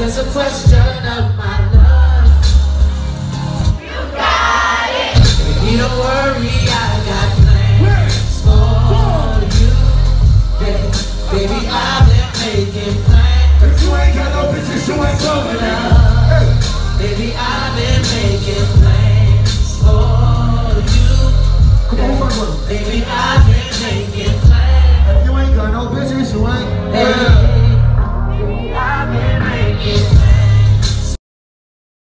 There's a question of my love, you got it. Baby, don't worry, I got plans for you. Baby, baby, I've been making plans. If you ain't got no business, you ain't coming out. Baby, I've been making plans